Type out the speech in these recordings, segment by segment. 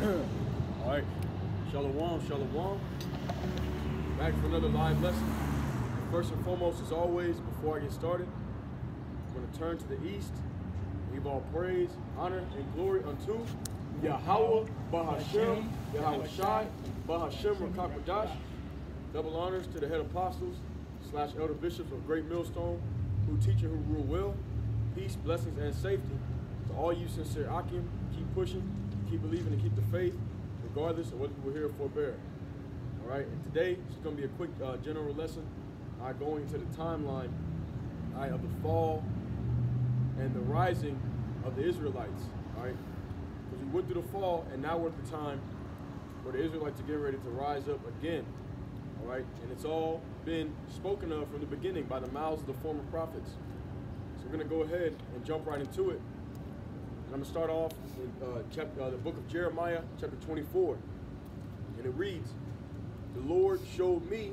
All right, shalom, shalom. Back for another live lesson. First and foremost, as always, before I get started, I'm going to turn to the east. Give all praise, honor, and glory unto Yahweh, Bahashem, Yahweh Shai, Bahashem, Rakakwadash. Double honors to the head apostles slash elder bishops of Great Millstone, who teach and who rule well. Peace, blessings, and safety to all you sincere Akim. Keep pushing, keep believing, and keep the faith, regardless of what you were here for, bear. All right, and today it's going to be a quick uh, general lesson uh, going to the timeline uh, of the fall and the rising of the Israelites. All right, because we went through the fall, and now we're at the time for the Israelites to get ready to rise up again. All right, and it's all been spoken of from the beginning by the mouths of the former prophets. So we're going to go ahead and jump right into it. I'm going to start off in uh, chapter, uh, the book of Jeremiah, chapter 24. And it reads, The Lord showed me,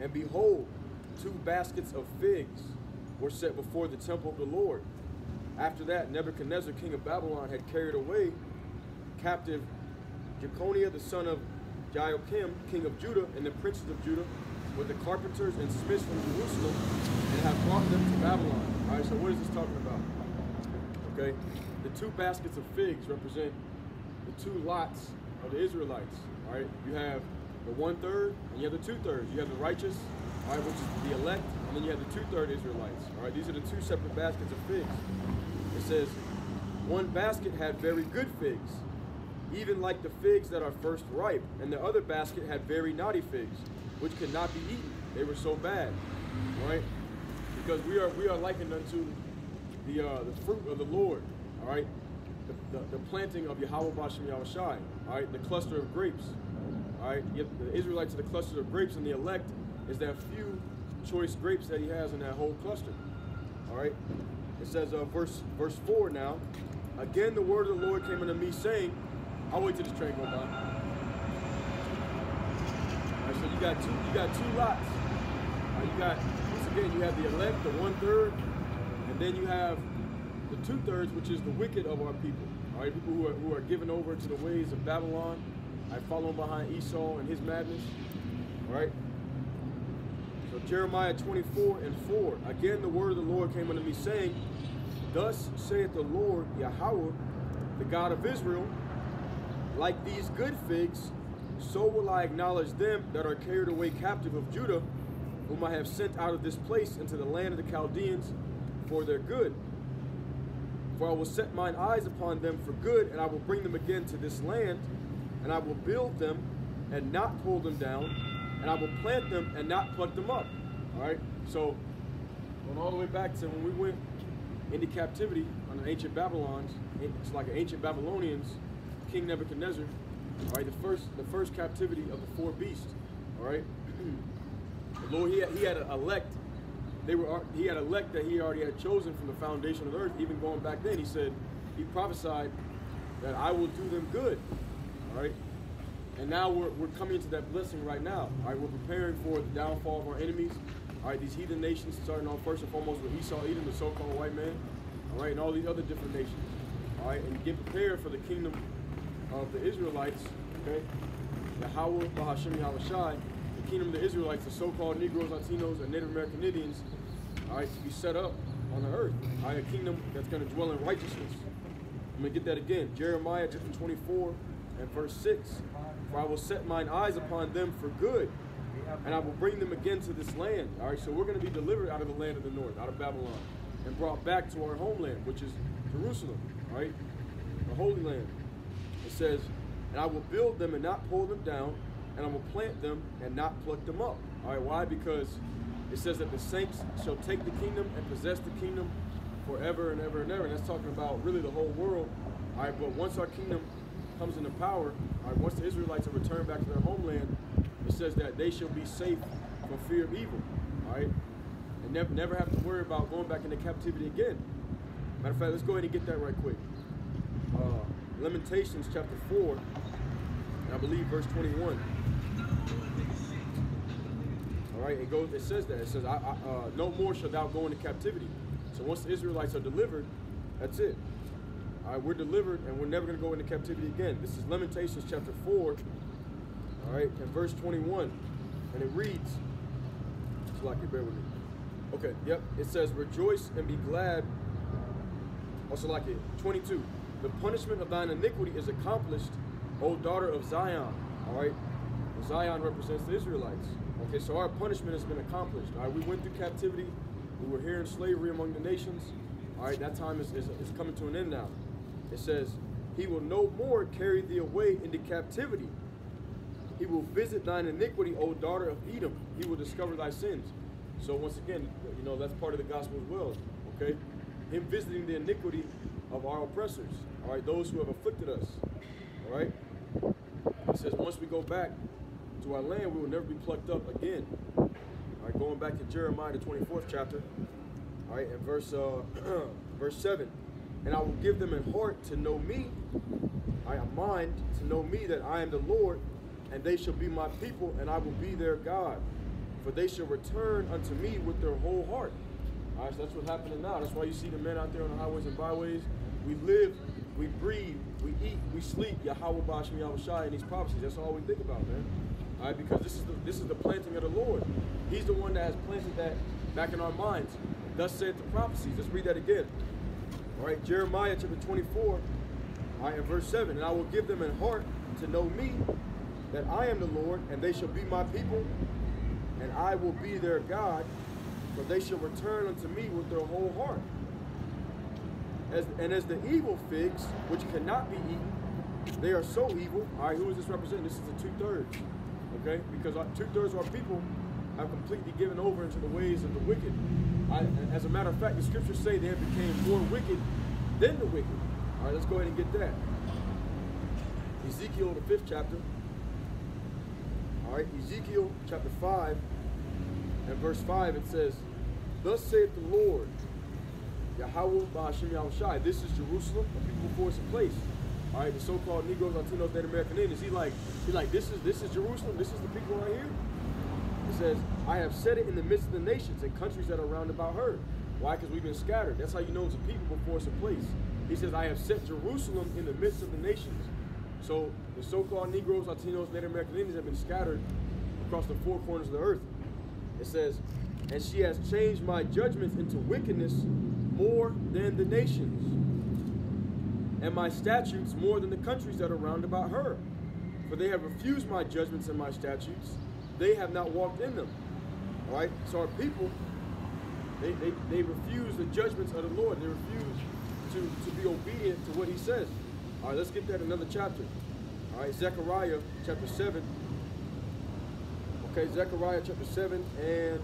and behold, two baskets of figs were set before the temple of the Lord. After that, Nebuchadnezzar, king of Babylon, had carried away captive Jeconiah, the son of Jehoiakim, king of Judah, and the princes of Judah, with the carpenters and smiths from Jerusalem, and have brought them to Babylon. All right, so what is this talking about? Okay, the two baskets of figs represent the two lots of the Israelites. All right, you have the one third and you have the two thirds. You have the righteous, all right, which is the elect, and then you have the two third Israelites. All right, these are the two separate baskets of figs. It says, one basket had very good figs, even like the figs that are first ripe, and the other basket had very naughty figs, which could not be eaten. They were so bad, right? Because we are we are likened unto the uh, the fruit of the Lord, all right? The, the, the planting of Yahweh Bashem Yahushai, all right? The cluster of grapes, all right? The Israelites are the cluster of grapes, and the elect is that few choice grapes that he has in that whole cluster, all right? It says, uh, verse verse four now. Again, the word of the Lord came unto me, saying, I'll wait till this train go by. All right, so you got two, you got two lots. Right, you got once again, you have the elect, the one third, and then you have the two thirds, which is the wicked of our people. All right, people who are who are given over to the ways of Babylon. I follow behind Esau and his madness. All right. So Jeremiah 24 and 4. Again, the word of the Lord came unto me, saying, Thus saith the Lord Yahweh, the God of Israel, like these good figs, so will I acknowledge them that are carried away captive of Judah, whom I have sent out of this place into the land of the Chaldeans for their good. For I will set mine eyes upon them for good, and I will bring them again to this land, and I will build them and not pull them down, and I will plant them and not pluck them up. All right. So going all the way back to when we went into captivity on the ancient Babylons, it's like ancient Babylonians, King Nebuchadnezzar. All right. The first the first captivity of the four beasts. All right. the Lord he had, he had an elect. They were he had a elect that he already had chosen from the foundation of the earth. Even going back then, he said he prophesied that I will do them good. All right. And now we're, we're coming into that blessing right now. All right, we're preparing for the downfall of our enemies. All right, these heathen nations, starting off first and foremost with Esau, Edom, the so-called white man. All right, and all these other different nations. All right, and get prepared for the kingdom of the Israelites. Okay, Yahweh, kingdom of the Israelites, the so-called Negroes, Latinos, and Native American Indians. All right, to be set up on the earth. All right, a kingdom that's going to dwell in righteousness. I'm gonna get that again. Jeremiah chapter 24 and verse 6. For I will set mine eyes upon them for good, and I will bring them again to this land. All right, so we're going to be delivered out of the land of the north, out of Babylon, and brought back to our homeland, which is Jerusalem, all right, the Holy Land. It says, and I will build them and not pull them down, and I'm gonna plant them and not pluck them up. All right, why? Because it says that the saints shall take the kingdom and possess the kingdom forever and ever and ever. And that's talking about really the whole world. All right, but once our kingdom comes into power, all right, once the Israelites are returned back to their homeland, it says that they shall be safe from fear of evil, all right? And never, never have to worry about going back into captivity again. Matter of fact, let's go ahead and get that right quick. Uh, Lamentations chapter 4, and I believe verse 21. All right, it goes. It says that it says, I, I, uh, "No more shall thou go into captivity." So once the Israelites are delivered, that's it. All right, we're delivered and we're never going to go into captivity again. This is Lamentations chapter 4, all right, and verse 21. And it reads, it's like you bear with me. Okay, yep. It says, Rejoice and be glad. Also like it. 22. The punishment of thine iniquity is accomplished, O daughter of Zion. All right. Zion represents the Israelites. Okay, so our punishment has been accomplished. All right, we went through captivity. We were here in slavery among the nations. All right, that time is, is, is coming to an end now. It says, He will no more carry thee away into captivity. He will visit thine iniquity, O daughter of Edom. He will discover thy sins. So once again, you know, that's part of the gospel as well. Okay? Him visiting the iniquity of our oppressors. All right, those who have afflicted us. All right? He says, once we go back to our land, we will never be plucked up again. All right, going back to Jeremiah, the 24th chapter. All right, and verse uh, verse 7. And I will give them a heart to know me, I a mind to know me that I am the Lord, and they shall be my people, and I will be their God. For they shall return unto me with their whole heart. All right, so that's what's happening now. That's why you see the men out there on the highways and byways. We live, we breathe, we eat, we sleep. Yahweh Bashmi Yahushai in these prophecies. That's all we think about, man. All right, because this is the this is the planting of the Lord. He's the one that has planted that back in our minds. Thus saith the prophecies. Let's read that again. All right, Jeremiah chapter 24, all right, and verse 7. And I will give them a heart to know me, that I am the Lord, and they shall be my people, and I will be their God, for they shall return unto me with their whole heart. As, and as the evil figs, which cannot be eaten, they are so evil. All right, who is this representing? This is the two-thirds, okay? Because two-thirds of our people have completely given over into the ways of the wicked. I, as a matter of fact, the scriptures say they have become more wicked than the wicked. All right, let's go ahead and get that. Ezekiel, the fifth chapter. All right, Ezekiel chapter 5 and verse 5, it says, Thus saith the Lord, Yahweh Ba'ashim Yahushai, this is Jerusalem, a people it's a place. All right, the so-called Negroes, Latinos, Native American Indians. He like, he like, this is this is Jerusalem, this is the people right here. He says, I have set it in the midst of the nations and countries that are round about her. Why? Because we've been scattered. That's how you know it's a people before it's a place. He says, I have set Jerusalem in the midst of the nations. So the so-called Negroes, Latinos, Native American Indians have been scattered across the four corners of the earth. It says, and she has changed my judgments into wickedness more than the nations, and my statutes more than the countries that are round about her. For they have refused my judgments and my statutes, they have not walked in them. All right? So our people, they, they, they refuse the judgments of the Lord. They refuse to, to be obedient to what he says. All right, let's get that another chapter. All right, Zechariah chapter 7. Okay, Zechariah chapter 7, and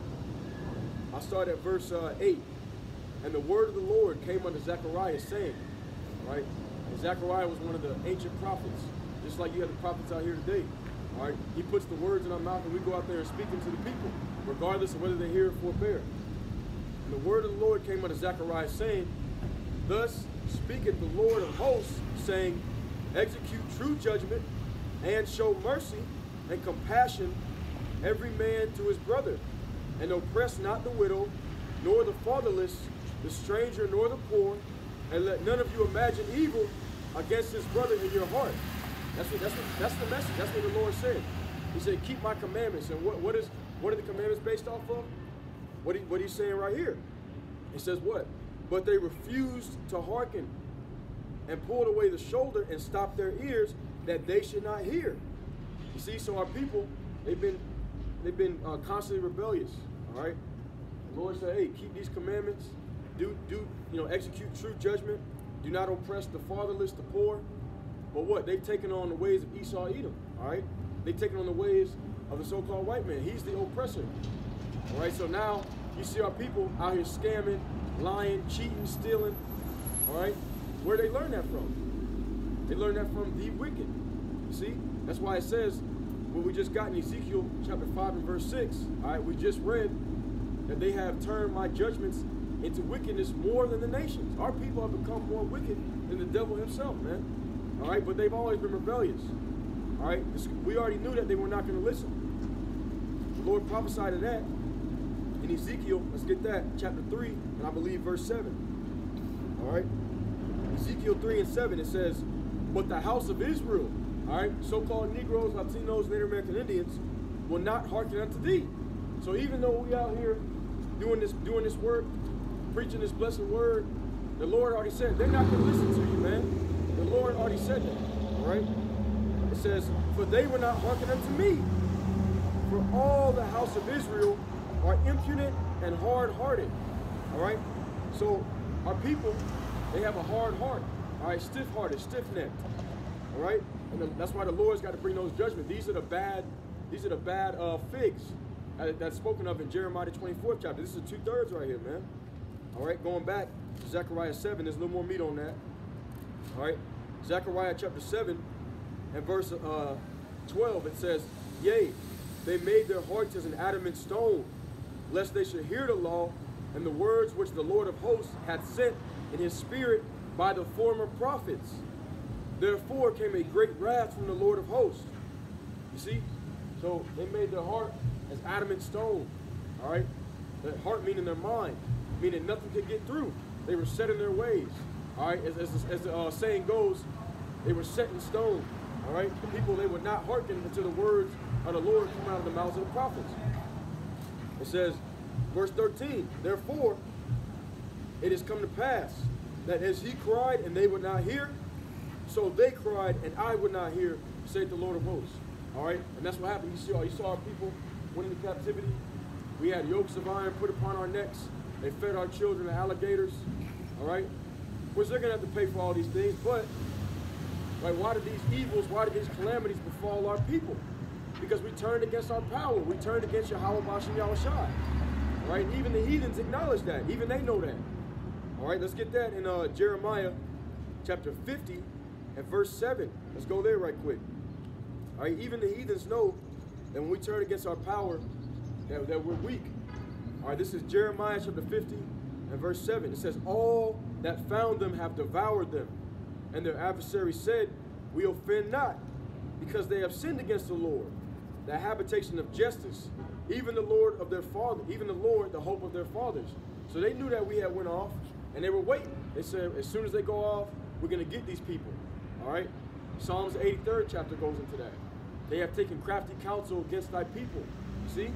I start at verse uh, 8. And the word of the Lord came unto Zechariah, saying, right? And Zechariah was one of the ancient prophets, just like you have the prophets out here today. All right, he puts the words in our mouth, and we go out there and speak them to the people, regardless of whether they hear or forbear. And the word of the Lord came unto Zechariah, saying, Thus speaketh the Lord of hosts, saying, Execute true judgment, and show mercy and compassion every man to his brother, and oppress not the widow, nor the fatherless, the stranger, nor the poor, and let none of you imagine evil against his brother in your heart. That's what that's what that's the message. That's what the Lord said. He said, keep my commandments. And what, what is what are the commandments based off of? What he, what he's saying right here. He says what? But they refused to hearken and pulled away the shoulder and stopped their ears that they should not hear. You see, so our people, they've been they've been uh, constantly rebellious. All right. The Lord said, hey, keep these commandments. Do do you know execute true judgment. Do not oppress the fatherless, the poor. But what? They've taken on the ways of Esau Edom. All right. They've taken on the ways of the so-called white man. He's the oppressor. All right. So now you see our people out here scamming, lying, cheating, stealing. All right. Where they learn that from? They learn that from the wicked. You see? That's why it says what we just got in Ezekiel chapter 5 and verse 6. All right, we just read that they have turned my judgments into wickedness more than the nations. Our people have become more wicked than the devil himself, man. All right, but they've always been rebellious. All right, we already knew that they were not going to listen. The Lord prophesied of that in Ezekiel. Let's get that, chapter 3, and I believe verse 7. All right. Ezekiel 3 and 7, it says, But the house of Israel, all right, so-called Negroes, Latinos, Native American Indians, will not hearken unto thee. So even though we out here doing this, doing this work, preaching this blessed word, the Lord already said they're not going to listen to you, man. The Lord already said that. All right. It says, "For they were not hearken unto me. For all the house of Israel are impudent and hard-hearted." All right. So our people, they have a hard heart. All right, stiff-hearted, stiff-necked. All right, and that's why the Lord's got to bring those judgments. These are the bad, these are the bad uh, figs that's spoken of in Jeremiah the 24th chapter. This is two thirds right here, man. All right, going back to Zechariah 7, there's a little more meat on that. All right, Zechariah chapter 7 and verse uh, 12, it says, Yea, they made their hearts as an adamant stone, lest they should hear the law and the words which the Lord of hosts hath sent in his spirit by the former prophets. Therefore came a great wrath from the Lord of hosts. You see? So they made their heart as adamant stone. All right? Their heart meaning their mind, meaning nothing could get through. They were set in their ways. All right? As, as, as the uh, saying goes, they were set in stone. All right? The people, they would not hearken until the words of the Lord come out of the mouths of the prophets. It says, verse 13, Therefore, it has come to pass that as he cried and they would not hear, so they cried and I would not hear, saith the Lord of hosts. All right? And that's what happened. You see, you saw our people went into captivity. We had yokes of iron put upon our necks. They fed our children to alligators. All right? Of course, they're going to have to pay for all these things, but like, why did these evils, why did these calamities befall our people? Because we turned against our power. We turned against Yahweh Bashim Yahushai. Right? Even the heathens acknowledge that. Even they know that. All right, let's get that in uh, Jeremiah chapter 50 and verse 7. Let's go there right quick. All right, even the heathens know that when we turn against our power, that, that we're weak. All right, this is Jeremiah chapter 50 and verse 7. It says, All that found them have devoured them, and their adversaries said, We offend not, because they have sinned against the Lord, the habitation of justice, even the Lord of their father, even the Lord, the hope of their fathers. So they knew that we had went off, and they were waiting. They said, as soon as they go off, we're going to get these people. All right? Psalms 83rd chapter goes into that. They have taken crafty counsel against thy people. See?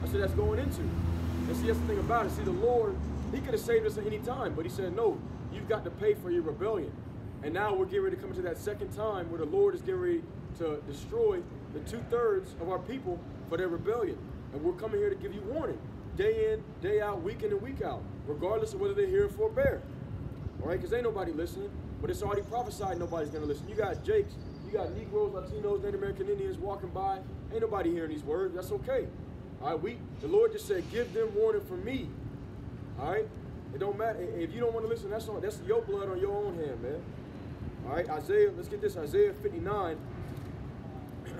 That's what that's going into. And see, that's the thing about it. See, the Lord, he could have saved us at any time, but he said, no, you've got to pay for your rebellion. And now we're getting ready to come into that second time where the Lord is getting ready to destroy the two-thirds of our people for their rebellion. And we're coming here to give you warning. Day in, day out, week in and week out. Regardless of whether they hear or forbear. All right? Because ain't nobody listening. But it's already prophesied nobody's going to listen. You got Jakes, you got Negroes, Latinos, Native American Indians walking by. Ain't nobody hearing these words. That's okay. All right, we the Lord just said, give them warning from me. All right? It don't matter. If you don't want to listen, that's on that's your blood on your own hand, man. All right, Isaiah, let's get this. Isaiah 59.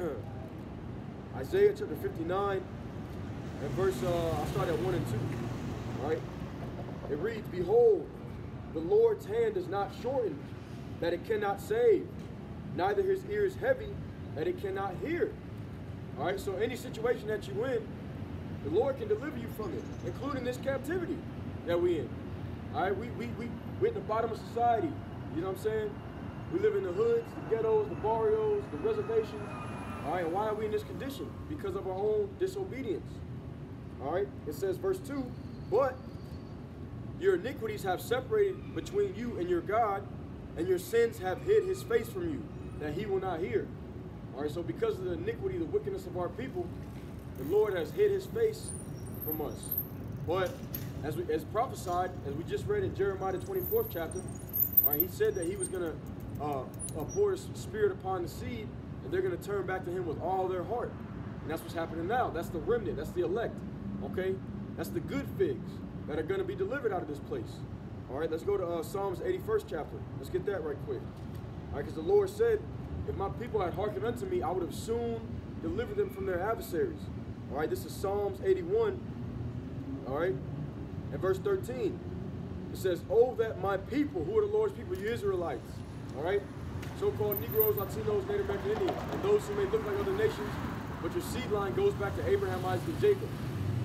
Isaiah chapter 59 and verse, uh, I'll start at 1 and 2. All right? It reads, Behold, the Lord's hand is not shortened, that it cannot save, neither his ear is heavy, that it cannot hear. All right, so any situation that you in, the Lord can deliver you from it, including this captivity that we in. All right, we, we, we, we're at the bottom of society. You know what I'm saying? We live in the hoods, the ghettos, the barrios, the reservations. All right, why are we in this condition? Because of our own disobedience. All right, it says, verse 2 But your iniquities have separated between you and your God, and your sins have hid his face from you, that he will not hear. All right, so because of the iniquity, the wickedness of our people, the Lord has hid his face from us. But as we as prophesied, as we just read in Jeremiah the 24th chapter, all right, he said that he was going to uh, uh, pour his spirit upon the seed, and they're going to turn back to him with all their heart. And that's what's happening now. That's the remnant. That's the elect. Okay? That's the good figs that are going to be delivered out of this place. All right, let's go to uh, Psalms 81st chapter. Let's get that right quick. All right, because the Lord said, if my people had hearkened unto me, I would have soon delivered them from their adversaries. All right, this is Psalms 81. All right, and verse 13. It says, Oh, that my people, who are the Lord's people, you Israelites, all right, so-called Negroes, Latinos, Native American Indians, and those who may look like other nations, but your seed line goes back to Abraham, Isaac, and Jacob.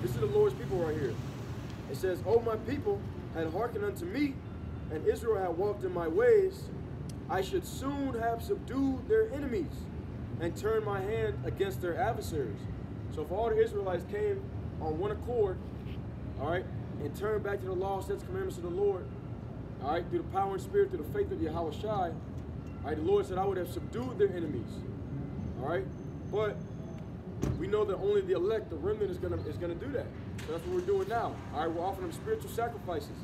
This is the Lord's people right here. It says, Oh, my people had hearkened unto me, and Israel had walked in my ways, I should soon have subdued their enemies and turned my hand against their adversaries. So if all the Israelites came on one accord, all right, and turned back to the law, statutes, commandments of the Lord, all right, through the power and spirit, through the faith of Yahweh Shai, all right, the Lord said, I would have subdued their enemies. All right, but we know that only the elect, the remnant, is gonna is gonna do that. So that's what we're doing now. All right, we're offering them spiritual sacrifices.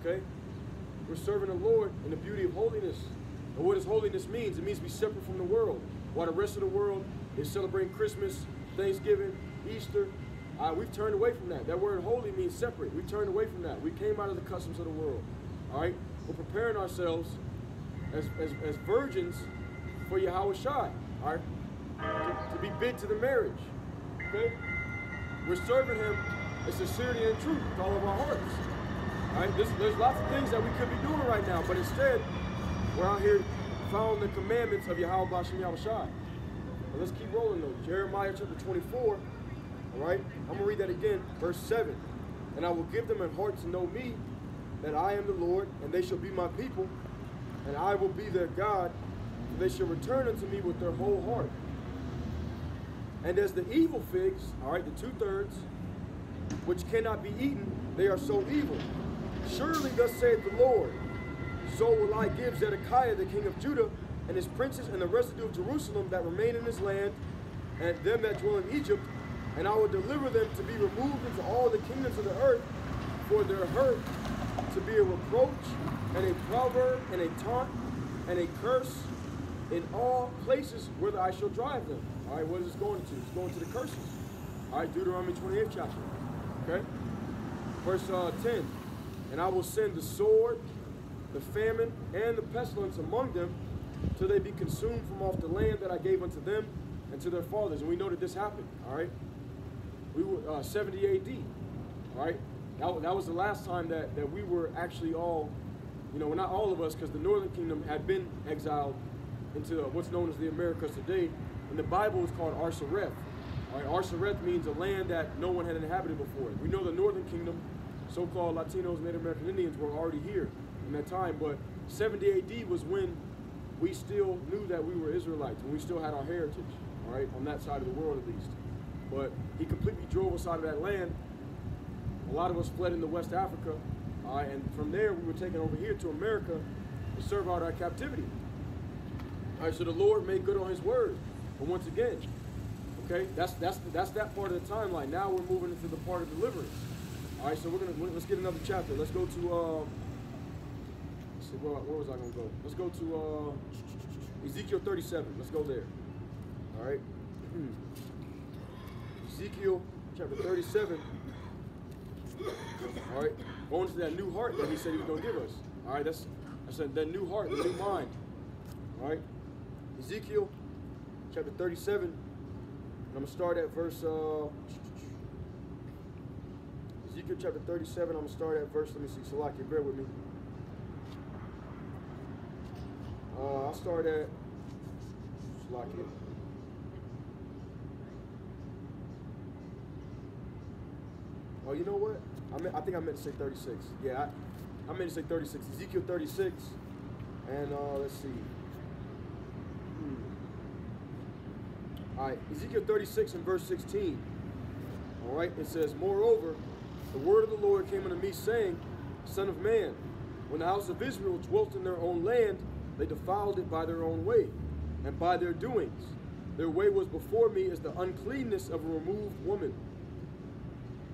Okay, we're serving the Lord in the beauty of holiness. And what does holiness means? It means to be separate from the world. While the rest of the world is celebrating Christmas, Thanksgiving, Easter, uh, we've turned away from that. That word holy means separate. We turned away from that. We came out of the customs of the world. All right, we're preparing ourselves as, as, as virgins for Yahweh Shai. All right, to, to be bid to the marriage. Okay? We're serving him in sincerity and truth with all of our hearts. All right? There's, there's lots of things that we could be doing right now, but instead, we're out here following the commandments of Yahweh Bashim Yahweh Shai. Let's keep rolling though. Jeremiah chapter 24. All right? I'm going to read that again, verse 7. And I will give them a heart to know me, that I am the Lord, and they shall be my people, and I will be their God, and they shall return unto me with their whole heart. And as the evil figs, all right, the two thirds, which cannot be eaten, they are so evil. Surely thus saith the Lord, so will I give Zedekiah the king of Judah and his princes and the residue of Jerusalem that remain in his land, and them that dwell in Egypt, and I will deliver them to be removed into all the kingdoms of the earth for their hurt, to be a reproach, and a proverb, and a taunt, and a curse in all places where I shall drive them. All right, what is this going to? It's going to the curses. All right, Deuteronomy 28 chapter. Okay? Verse uh, 10. And I will send the sword, the famine, and the pestilence among them till they be consumed from off the land that I gave unto them and to their fathers. And we know that this happened. All right? We were uh, 70 AD. All right? That, that was the last time that, that we were actually all, you know, not all of us, because the northern kingdom had been exiled into what's known as the Americas today. And the Bible, is called Arsareth. All right, Arsareth means a land that no one had inhabited before. We know the Northern Kingdom, so-called Latinos, Native American Indians were already here in that time, but 70 AD was when we still knew that we were Israelites, and we still had our heritage, all right, on that side of the world at least. But he completely drove us out of that land. A lot of us fled into West Africa, all right, and from there we were taken over here to America to serve out our captivity. All right, so the Lord made good on his word. But once again, okay, that's that's that's that part of the timeline. Now we're moving into the part of deliverance. All right, so we're gonna let's get another chapter. Let's go to uh, where, where was I gonna go? Let's go to uh, Ezekiel 37. Let's go there. All right, Ezekiel chapter 37. All right, going to that new heart that he said he was gonna give us. All right, that's said that new heart, the new mind. All right, Ezekiel chapter 37. And I'm going to start at verse, uh, Ezekiel chapter 37. I'm going to start at verse, let me see, Salaki, bear with me. Uh, I'll start at, Salaki. Oh, you know what? I, meant, I think I meant to say 36. Yeah, I, I meant to say 36. Ezekiel 36. And uh, let's see. All right, Ezekiel 36 and verse 16. All right, it says, Moreover, the word of the Lord came unto me, saying, Son of man, when the house of Israel dwelt in their own land, they defiled it by their own way, and by their doings. Their way was before me as the uncleanness of a removed woman.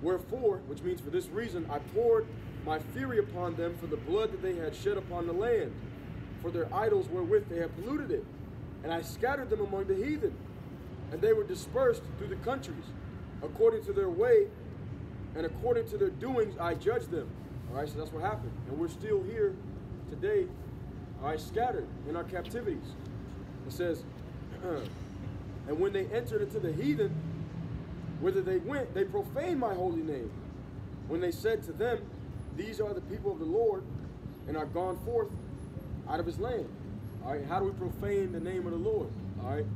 Wherefore, which means for this reason, I poured my fury upon them for the blood that they had shed upon the land, for their idols wherewith they had polluted it. And I scattered them among the heathen, and they were dispersed through the countries. According to their way and according to their doings, I judged them. All right, so that's what happened. And we're still here today, all right, scattered in our captivities. It says, and when they entered into the heathen, whither they went, they profaned my holy name. When they said to them, These are the people of the Lord, and are gone forth out of his land. All right, how do we profane the name of the Lord? All right,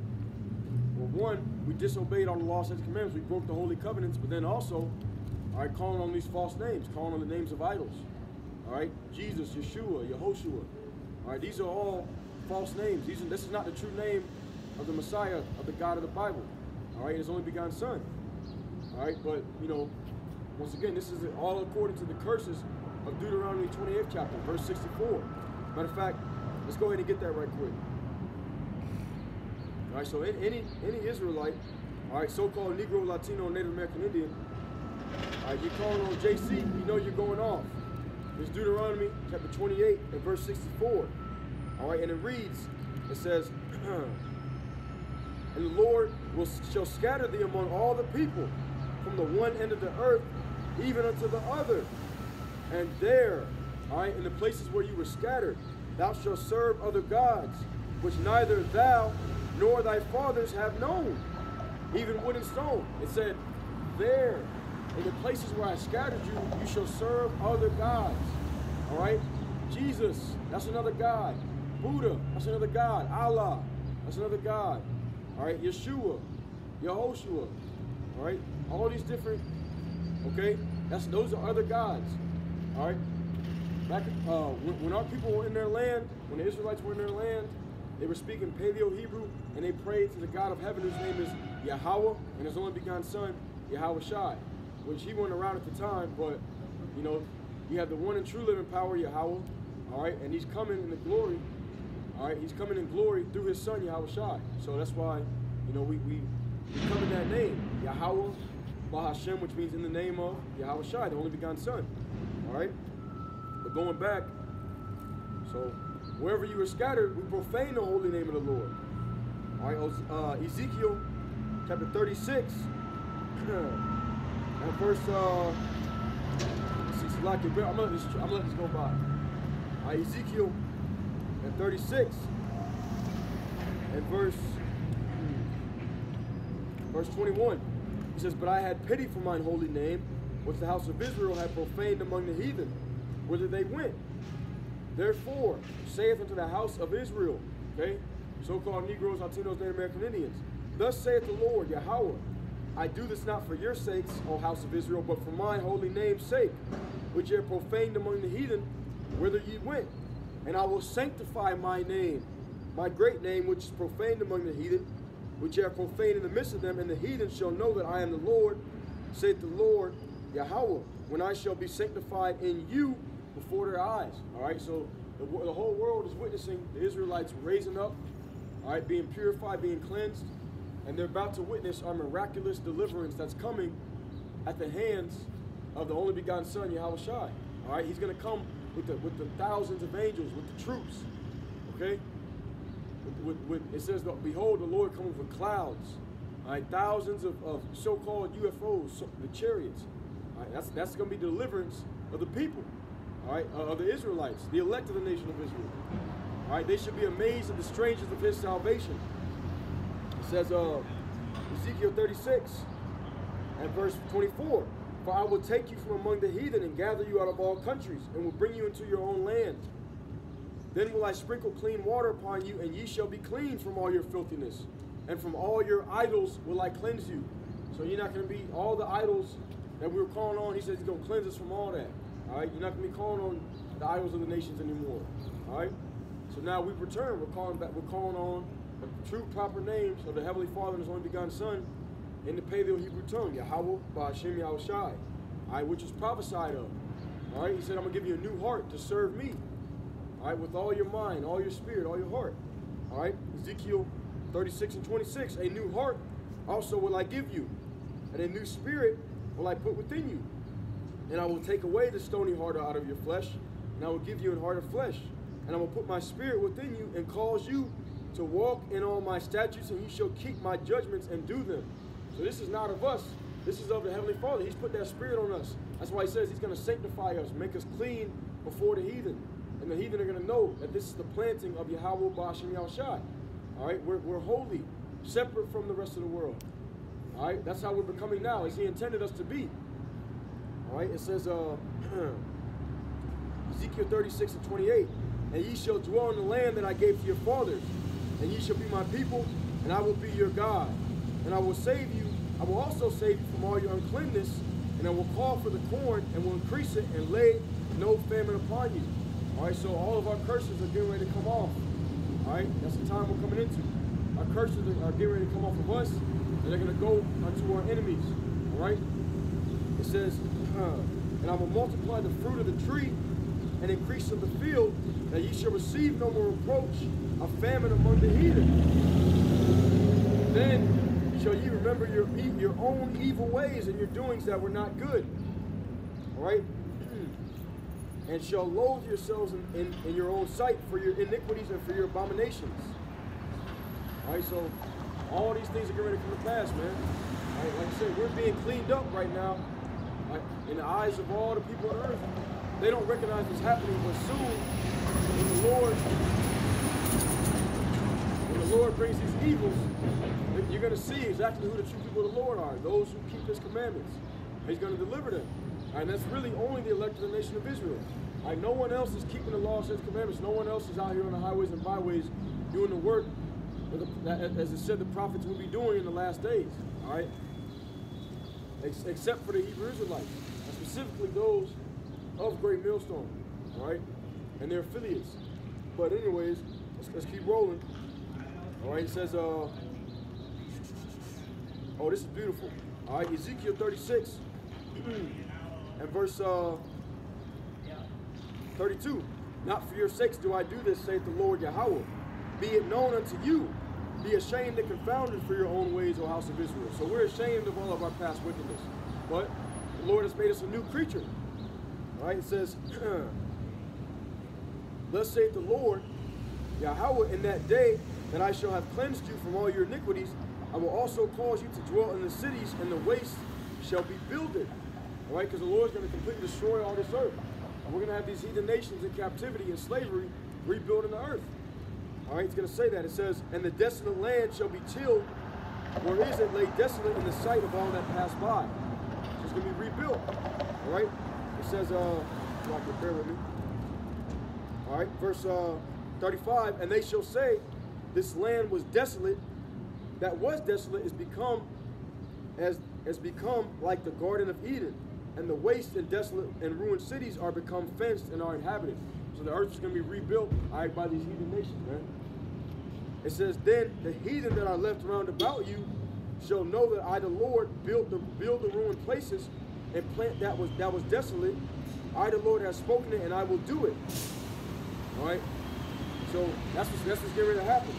well, one, we disobeyed all the laws and commandments. We broke the holy covenants, but then also, all right, calling on these false names, calling on the names of idols. All right, Jesus, Yeshua, Yehoshua. All right, these are all false names. These are, this is not the true name of the Messiah, of the God of the Bible. All right, his only begotten Son. All right, but you know, once again, this is all according to the curses of Deuteronomy 28th chapter, verse 64. Matter of fact, let's go ahead and get that right quick. All right, so any any Israelite, all right, so-called Negro, Latino, Native American Indian, all right, you're calling on JC, you know you're going off. It's Deuteronomy chapter 28 and verse 64. All right, and it reads, it says, and the Lord will shall scatter thee among all the people, from the one end of the earth even unto the other. And there, all right, in the places where you were scattered, thou shalt serve other gods, which neither thou nor thy fathers have known, even wood and stone. It said, there, in the places where I scattered you, you shall serve other gods. All right? Jesus, that's another God. Buddha, that's another God. Allah, that's another God. All right? Yeshua, Yehoshua. All right? All these different, okay? That's those are other gods. All right? Back uh, when, when our people were in their land, when the Israelites were in their land, they were speaking Paleo Hebrew, and they prayed to the God of heaven, whose name is Yahweh, and his only begotten Son, Yahweh Shai, which he wasn't around at the time, but you know, you have the one and true living power, Yahweh, all right, and he's coming in the glory, all right, he's coming in glory through his son, Yahweh Shai. So that's why, you know, we, we, we come in that name, Yahweh, Bahashem, which means in the name of Yahweh Shai, the only begotten son, all right? But going back, so wherever you were scattered, we profane the holy name of the Lord. All right, uh, Ezekiel chapter 36, and verse, uh, I'm gonna, let this, I'm this go by. Uh, Ezekiel at 36 and verse verse 21. He says, But I had pity for mine holy name, which the house of Israel had profaned among the heathen, whither they went. Therefore, saith unto the house of Israel, okay, so-called Negroes, Latinos, Native American Indians, Thus saith the Lord, Yahweh, I do this not for your sakes, O house of Israel, but for my holy name's sake, which ye profaned among the heathen, whither ye went. And I will sanctify my name, my great name, which is profaned among the heathen, which ye have profaned in the midst of them, and the heathen shall know that I am the Lord, saith the Lord, Yahweh, when I shall be sanctified in you before their eyes. All right, so the, the whole world is witnessing the Israelites raising up, all right, being purified, being cleansed, and they're about to witness our miraculous deliverance that's coming at the hands of the only begotten Son, Yahweh Shai. All right, he's going to come with the with the thousands of angels, with the troops. Okay, with, with, with it says, "Behold, the Lord coming with clouds." All right, thousands of, of so-called UFOs, so, the chariots. All right, that's that's going to be deliverance of the people. All right, uh, of the Israelites, the elect of the nation of Israel. All right, they should be amazed at the strangers of His salvation. Says, uh, Ezekiel 36 and verse 24. For I will take you from among the heathen and gather you out of all countries, and will bring you into your own land. Then will I sprinkle clean water upon you, and ye shall be clean from all your filthiness. And from all your idols will I cleanse you. So you're not going to be all the idols that we were calling on. He says he's going to cleanse us from all that. All right, you're not going to be calling on the idols of the nations anymore. All right. So now we return. We're calling back. We're calling on true proper names of the Heavenly Father and His only begotten Son in the Paleo Hebrew tongue, Yahweh Ba'ashem Yahweh Shai, all right, which is prophesied of. All right, he said, I'm going to give you a new heart to serve me. All right, with all your mind, all your spirit, all your heart. All right, Ezekiel 36 and 26, a new heart also will I give you, and a new spirit will I put within you. And I will take away the stony heart out of your flesh, and I will give you a heart of flesh. And I will put my spirit within you and cause you to walk in all my statutes, and you shall keep my judgments and do them. So this is not of us. This is of the Heavenly Father. He's put that spirit on us. That's why he says he's going to sanctify us, make us clean before the heathen. And the heathen are going to know that this is the planting of Yahweh Bashim Yahushai. All right, we're, we're holy, separate from the rest of the world. All right, that's how we're becoming now, as he intended us to be. All right, it says, uh, Ezekiel 36 and 28, and ye shall dwell in the land that I gave to your fathers, and ye shall be my people, and I will be your God and I will save you. I will also save you from all your uncleanness, and I will call for the corn and will increase it and lay no famine upon you. All right, so all of our curses are getting ready to come off. All right, that's the time we're coming into. Our curses are getting ready to come off of us, and they're going to go unto our enemies. All right? It says, uh, and I will multiply the fruit of the tree and increase of the field, that ye shall receive no more reproach of famine among the heathen. Then shall ye remember your your own evil ways and your doings that were not good. All right? and shall loathe yourselves in, in, in, your own sight for your iniquities and for your abominations. All right, so all these things are going to come to pass, man. All right, like I said, we're being cleaned up right now right, in the eyes of all the people on earth. They don't recognize what's happening, but soon, when the Lord, when the Lord brings these evils, you're going to see exactly who the true people of the Lord are, those who keep His commandments. He's going to deliver them. And that's really only the elect of the nation of Israel. Right, no one else is keeping the law, and commandments. No one else is out here on the highways and byways doing the work that, as it said the prophets will be doing in the last days. All right? Ex except for the Hebrew Israelites, and specifically those of Great Millstone. Right? And their affiliates. But anyways, let's, let's keep rolling. All right, it says, uh, oh, this is beautiful. All right, Ezekiel 36 and verse uh, 32. Not for your sakes do I do this, saith the Lord Yahweh. Be it known unto you. Be ashamed and confounded for your own ways, O house of Israel. So we're ashamed of all of our past wickedness. But the Lord has made us a new creature. Right, it says, Thus saith the Lord, Yahweh, in that day that I shall have cleansed you from all your iniquities, I will also cause you to dwell in the cities, and the waste shall be builded. All right, because the Lord is going to completely destroy all this earth. And we're going to have these heathen nations in captivity and slavery rebuilding the earth. All right, it's going to say that. It says, and the desolate land shall be tilled, where is it laid desolate in the sight of all that pass by. So it's going to be rebuilt. All right, it says, uh, to bear with me. All right, verse uh, 35, and they shall say, this land was desolate, that was desolate is become as has become like the Garden of Eden and the waste and desolate and ruined cities are become fenced and are inhabited. So the earth is going to be rebuilt all right, by these heathen nations, man. It says, then the heathen that are left around about you shall know that I, the Lord, built the build the ruined places and plant that was that was desolate. I, the Lord, have spoken it, and I will do it. All right. So that's what's that's what's getting ready to happen.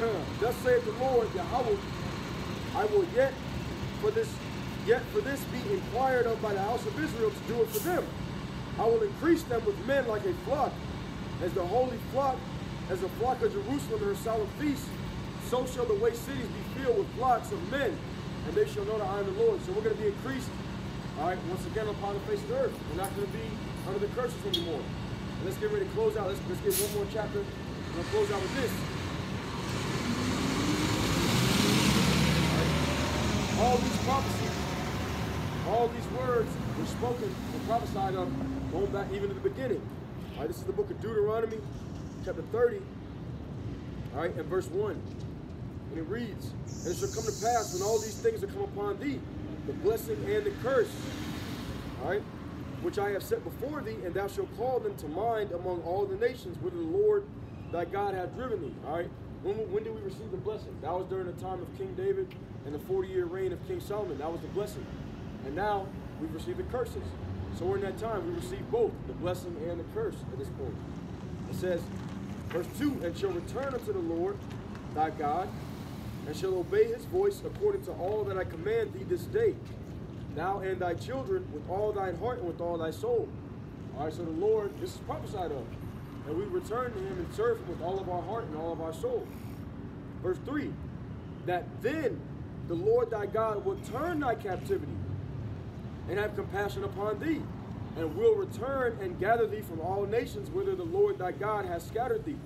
Thus saith the Lord, Yahweh, I will yet for this Yet for this be inquired of by the house of Israel to do it for them. I will increase them with men like a flock, as the holy flock, as the flock of Jerusalem in her solemn feast. So shall the waste cities be filled with flocks of men, and they shall know that I am the Lord. So we're going to be increased, all right, once again upon the face of the earth. We're not going to be under the curses anymore. And let's get ready to close out. Let's, let's get one more chapter. and I'll close out with this. All these prophecies all these words were spoken and prophesied of going back even to the beginning. All right, this is the book of Deuteronomy, chapter 30, all right, and verse 1. And it reads, And it shall come to pass when all these things are come upon thee, the blessing and the curse, all right, which I have set before thee, and thou shalt call them to mind among all the nations whither the Lord thy God hath driven thee. All right. When, when did we receive the blessing? That was during the time of King David and the 40-year reign of King Solomon. That was the blessing. And now we've received the curses. So in that time, we receive both the blessing and the curse at this point. It says, verse 2, And shall return unto the Lord thy God, and shall obey his voice according to all that I command thee this day, thou and thy children with all thine heart and with all thy soul. All right, so the Lord, this is prophesied of, and we return to him and serve him with all of our heart and all of our soul. Verse 3, that then the Lord thy God will turn thy captivity and have compassion upon thee, and will return and gather thee from all nations whither the Lord thy God has scattered thee.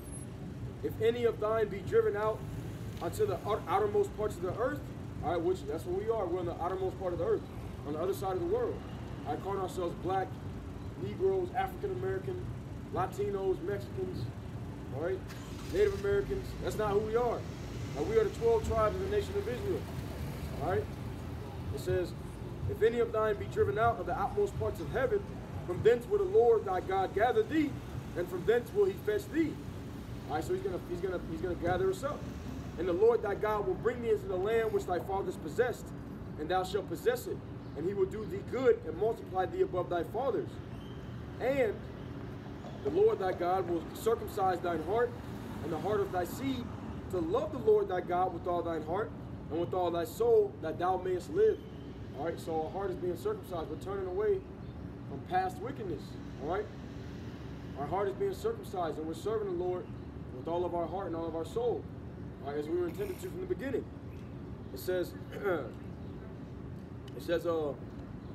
If any of thine be driven out unto the outermost parts of the earth, all right, which that's where we are. We're on the outermost part of the earth, on the other side of the world. I call ourselves black, Negroes, African American, Latinos, Mexicans, all right, Native Americans. That's not who we are. Now, we are the 12 tribes of the nation of Israel. All right? It says, if any of thine be driven out of the outmost parts of heaven, From thence will the Lord thy God gather thee, and from thence will he fetch thee. All right, so he's gonna he's gonna he's gonna gather us up. And the Lord thy God will bring thee into the land which thy fathers possessed, and thou shalt possess it. And he will do thee good and multiply thee above thy fathers. And the Lord thy God will circumcise thine heart and the heart of thy seed to love the Lord thy God with all thine heart and with all thy soul that thou mayest live. All right, so our heart is being circumcised. We're turning away from past wickedness. All right, our heart is being circumcised and we're serving the Lord with all of our heart and all of our soul. As we were intended to from the beginning. It says, it says, uh,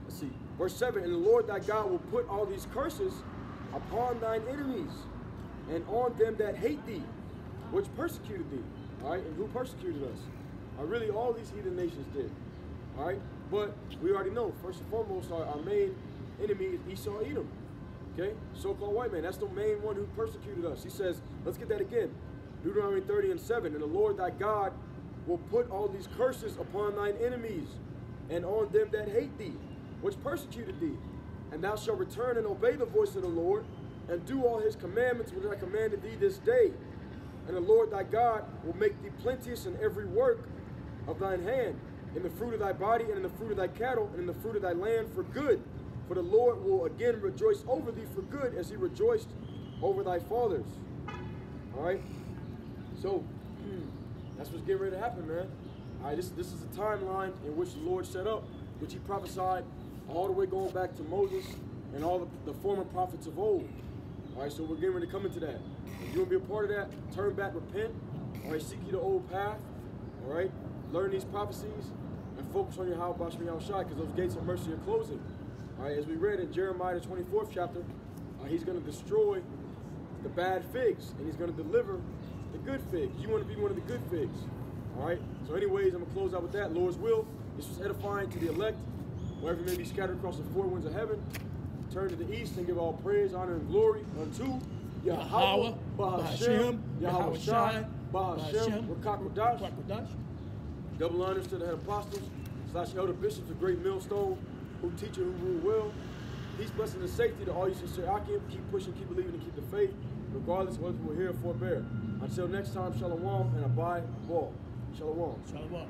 let's see, verse 7 And the Lord thy God will put all these curses upon thine enemies and on them that hate thee, which persecuted thee. All right, and who persecuted us? Uh, really, all these heathen nations did. All right, but we already know, first and foremost, our, our main enemy is Esau Edom. Okay, so called white man. That's the main one who persecuted us. He says, let's get that again. Deuteronomy 30 and 7. And the Lord thy God will put all these curses upon thine enemies and on them that hate thee, which persecuted thee. And thou shalt return and obey the voice of the Lord, and do all his commandments which I commanded thee this day. And the Lord thy God will make thee plenteous in every work of thine hand, in the fruit of thy body, and in the fruit of thy cattle, and in the fruit of thy land for good. For the Lord will again rejoice over thee for good, as he rejoiced over thy fathers. All right? So, that's what's getting ready to happen, man. All right, this, this is a timeline in which the Lord set up, which he prophesied all the way going back to Moses and all the, the former prophets of old. All right, so we're getting ready to come into that. If you want to be a part of that, turn back, repent. All right, seek you the old path. All right, learn these prophecies and focus on your how about me Shai, because those gates of mercy are closing. All right, as we read in Jeremiah the 24th chapter, uh, he's going to destroy the bad figs and he's going to deliver the good figs. You want to be one of the good figs. All right. So, anyways, I'm gonna close out with that. Lord's will. This was edifying to the elect, wherever may be scattered across the four winds of heaven. Turn to the east and give all praise, honor, and glory unto Yahweh, Bahashem, Yahawashi, Bahashem, Ruach Hakodesh. Double honors to the head apostles, slash elder bishops, a great millstone, who teach and who rule well. Peace, blessings, and safety to all you sincere Akim. Keep pushing, keep believing, and keep the faith, regardless of whether we're here or forbear. Until next time, shalom and abide ball. Shalom. Shalom.